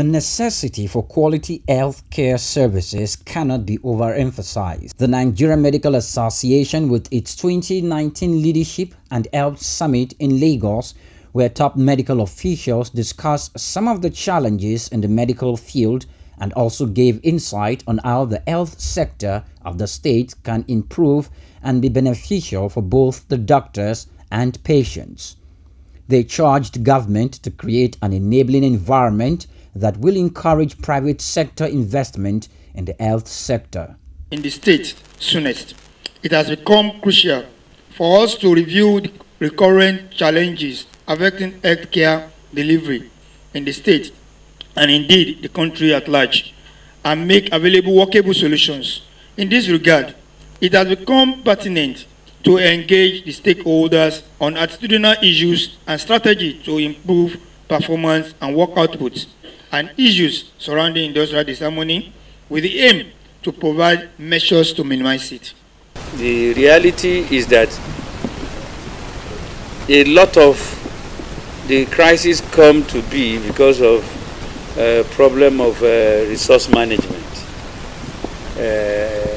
The necessity for quality health care services cannot be overemphasized. The Nigeria Medical Association, with its 2019 Leadership and Health Summit in Lagos, where top medical officials discussed some of the challenges in the medical field and also gave insight on how the health sector of the state can improve and be beneficial for both the doctors and patients. They charged government to create an enabling environment that will encourage private sector investment in the health sector. In the state, soonest, it has become crucial for us to review the recurrent challenges affecting healthcare delivery in the state and indeed the country at large and make available workable solutions. In this regard, it has become pertinent to engage the stakeholders on attitudinal issues and strategy to improve performance and work outputs and issues surrounding industrial disharmony with the aim to provide measures to minimize it. The reality is that a lot of the crises come to be because of a problem of uh, resource management. Uh,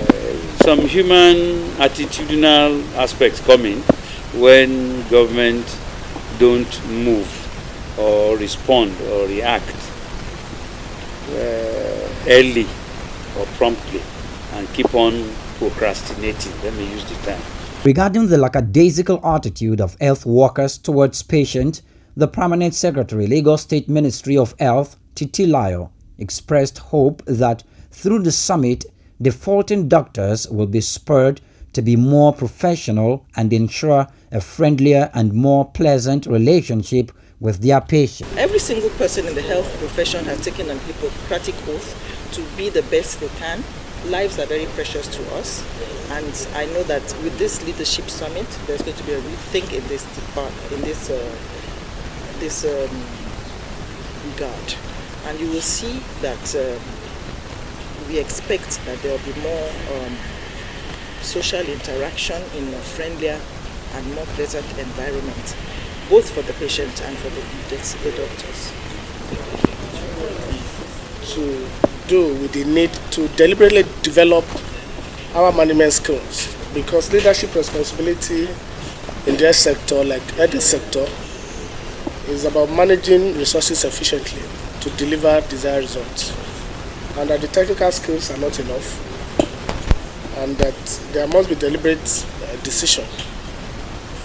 some human attitudinal aspects come in when government don't move or respond or react uh, early or promptly and keep on procrastinating. Let me use the term. Regarding the lackadaisical attitude of health workers towards patients, the Permanent Secretary, Lagos State Ministry of Health, Titilayo, expressed hope that through the summit, defaulting doctors will be spurred to be more professional and ensure a friendlier and more pleasant relationship with their patients. Every single person in the health profession has taken an Hippocratic oath to be the best they can. Lives are very precious to us, and I know that with this leadership summit, there's going to be a rethink in this department, in this uh, this um, regard, and you will see that uh, we expect that there will be more um, social interaction in a friendlier and more pleasant environment both for the patient and for the, the doctors. To do with the need to deliberately develop our management skills because leadership responsibility in their sector, like any sector, is about managing resources efficiently to deliver desired results. And that the technical skills are not enough, and that there must be deliberate uh, decision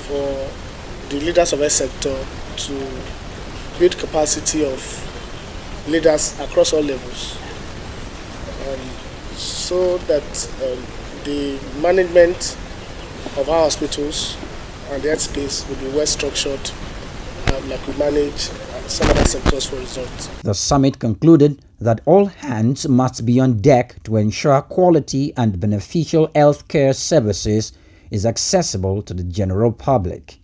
for the leaders of our sector to build capacity of leaders across all levels um, so that um, the management of our hospitals and the space will be well structured um, like we manage some other sectors for results. The summit concluded that all hands must be on deck to ensure quality and beneficial healthcare services is accessible to the general public.